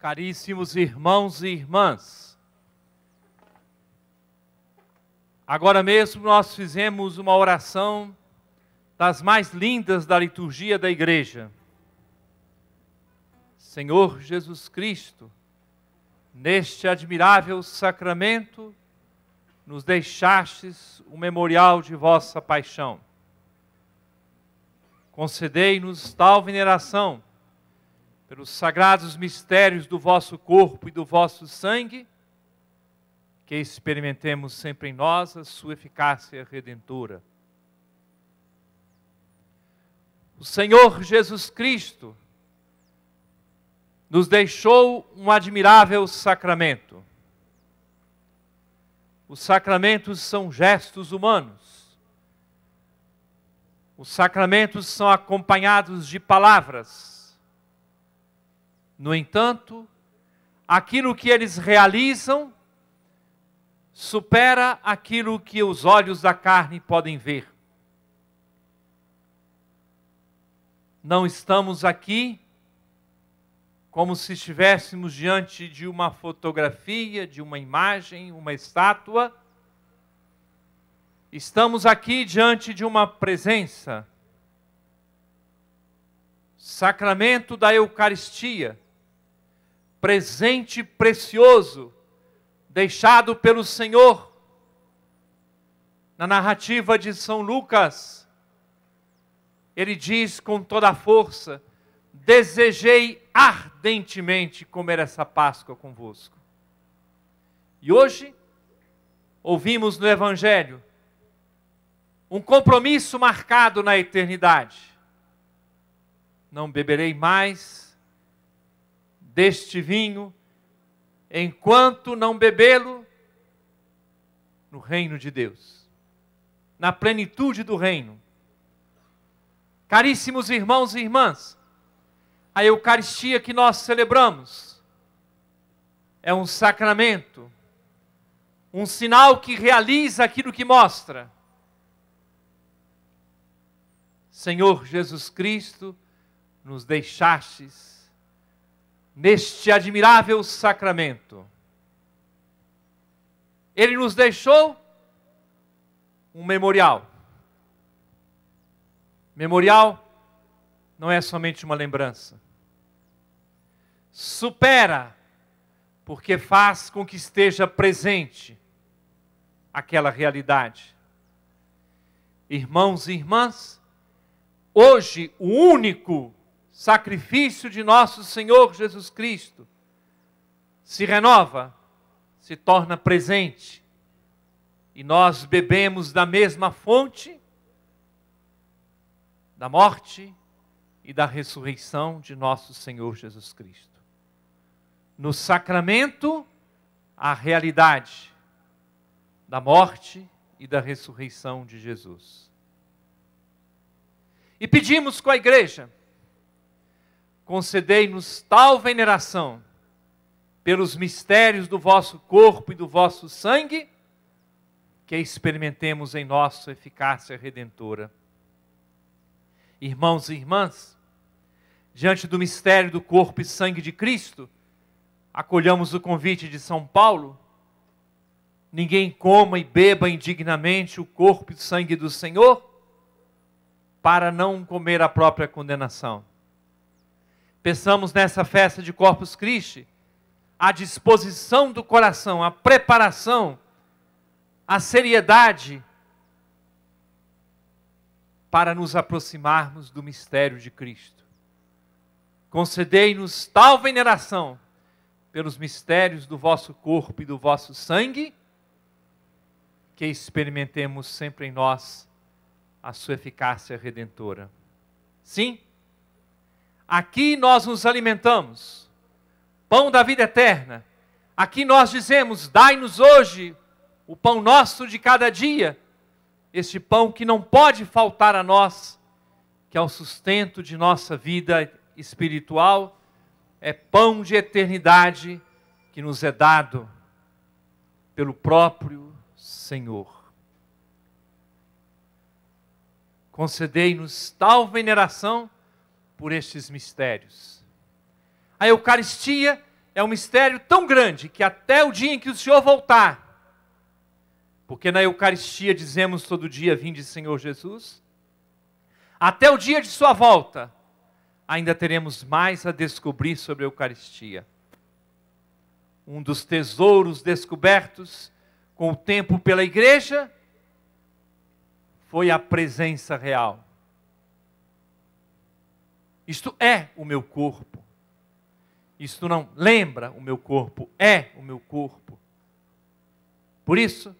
Caríssimos irmãos e irmãs, agora mesmo nós fizemos uma oração das mais lindas da liturgia da igreja. Senhor Jesus Cristo, neste admirável sacramento, nos deixastes o memorial de vossa paixão. Concedei-nos tal veneração pelos sagrados mistérios do vosso corpo e do vosso sangue, que experimentemos sempre em nós a sua eficácia redentora. O Senhor Jesus Cristo nos deixou um admirável sacramento. Os sacramentos são gestos humanos. Os sacramentos são acompanhados de palavras no entanto, aquilo que eles realizam supera aquilo que os olhos da carne podem ver. Não estamos aqui como se estivéssemos diante de uma fotografia, de uma imagem, uma estátua. Estamos aqui diante de uma presença. Sacramento da Eucaristia presente precioso deixado pelo Senhor. Na narrativa de São Lucas, ele diz com toda a força: Desejei ardentemente comer essa Páscoa convosco. E hoje, ouvimos no Evangelho um compromisso marcado na eternidade. Não beberei mais deste vinho, enquanto não bebê-lo no reino de Deus, na plenitude do reino. Caríssimos irmãos e irmãs, a Eucaristia que nós celebramos é um sacramento, um sinal que realiza aquilo que mostra. Senhor Jesus Cristo, nos deixastes neste admirável sacramento. Ele nos deixou um memorial. Memorial não é somente uma lembrança. Supera, porque faz com que esteja presente aquela realidade. Irmãos e irmãs, hoje o único sacrifício de nosso Senhor Jesus Cristo se renova, se torna presente, e nós bebemos da mesma fonte da morte e da ressurreição de nosso Senhor Jesus Cristo. No sacramento, a realidade da morte e da ressurreição de Jesus. E pedimos com a igreja, concedei-nos tal veneração pelos mistérios do vosso corpo e do vosso sangue, que experimentemos em nossa eficácia redentora. Irmãos e irmãs, diante do mistério do corpo e sangue de Cristo, acolhamos o convite de São Paulo. Ninguém coma e beba indignamente o corpo e sangue do Senhor, para não comer a própria condenação. Pensamos nessa festa de Corpus Christi, a disposição do coração, a preparação, a seriedade para nos aproximarmos do mistério de Cristo. Concedei-nos tal veneração pelos mistérios do vosso corpo e do vosso sangue, que experimentemos sempre em nós a sua eficácia redentora. Sim, Aqui nós nos alimentamos, pão da vida eterna. Aqui nós dizemos: dai-nos hoje o pão nosso de cada dia, este pão que não pode faltar a nós, que é o sustento de nossa vida espiritual, é pão de eternidade que nos é dado pelo próprio Senhor. Concedei-nos tal veneração por estes mistérios. A Eucaristia é um mistério tão grande que até o dia em que o Senhor voltar, porque na Eucaristia dizemos todo dia: Vinde, Senhor Jesus, até o dia de Sua volta, ainda teremos mais a descobrir sobre a Eucaristia. Um dos tesouros descobertos com o tempo pela igreja foi a presença real. Isto é o meu corpo. Isto não lembra o meu corpo, é o meu corpo. Por isso,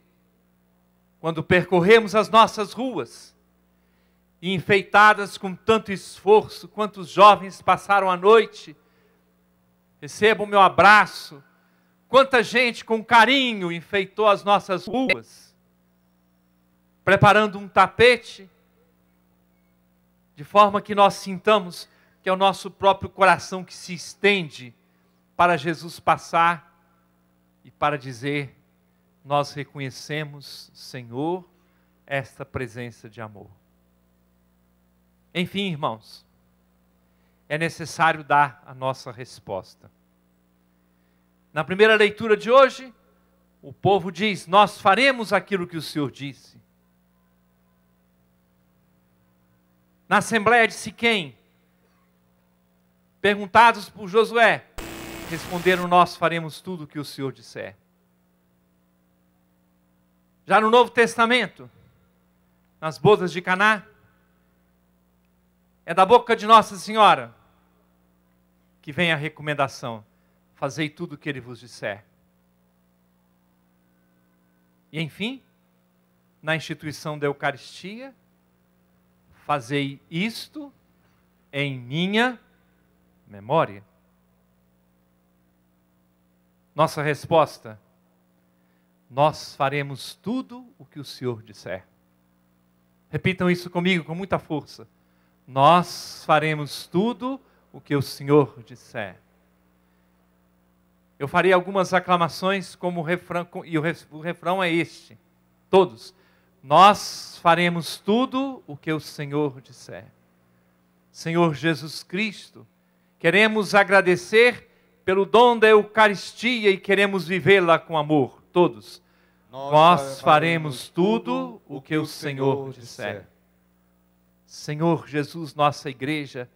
quando percorremos as nossas ruas, enfeitadas com tanto esforço, quantos jovens passaram a noite, recebam meu abraço, quanta gente com carinho enfeitou as nossas ruas, preparando um tapete, de forma que nós sintamos que é o nosso próprio coração que se estende para Jesus passar e para dizer: Nós reconhecemos, Senhor, esta presença de amor. Enfim, irmãos, é necessário dar a nossa resposta. Na primeira leitura de hoje, o povo diz: Nós faremos aquilo que o Senhor disse. Na Assembleia de Siquém, Perguntados por Josué, responderam: Nós faremos tudo o que o Senhor disser. Já no Novo Testamento, nas bodas de Caná, é da boca de Nossa Senhora que vem a recomendação: fazei tudo o que ele vos disser. E enfim, na instituição da Eucaristia, fazei isto em minha memória? Nossa resposta: nós faremos tudo o que o Senhor disser. Repitam isso comigo com muita força. Nós faremos tudo o que o Senhor disser. Eu farei algumas aclamações como refrão, e o refrão é este: todos. Nós faremos tudo o que o Senhor disser. Senhor Jesus Cristo, Queremos agradecer pelo dom da Eucaristia e queremos vivê-la com amor, todos. Nós, Nós faremos tudo o que o Senhor disser. Senhor Jesus, nossa igreja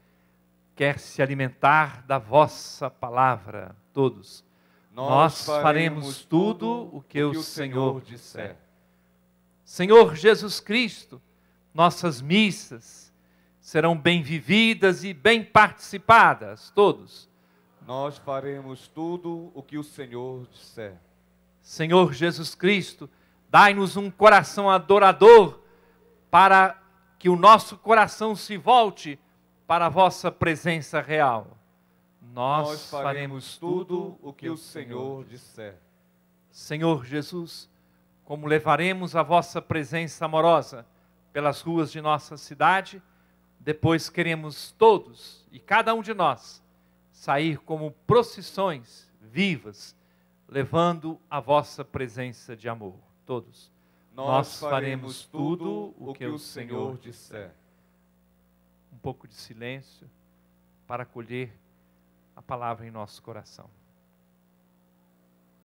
quer se alimentar da vossa palavra, todos. Nós faremos tudo o que o Senhor disser. Senhor Jesus Cristo, nossas missas, serão bem vividas e bem participadas, todos. Nós faremos tudo o que o Senhor disser. Senhor Jesus Cristo, dai-nos um coração adorador para que o nosso coração se volte para a vossa presença real. Nós, Nós faremos tudo o que o Senhor disser. Senhor Jesus, como levaremos a vossa presença amorosa pelas ruas de nossa cidade, depois queremos todos e cada um de nós sair como procissões vivas, levando a vossa presença de amor. Todos. Nós, faremos tudo o que o Senhor disser. Um pouco de silêncio para acolher a palavra em nosso coração.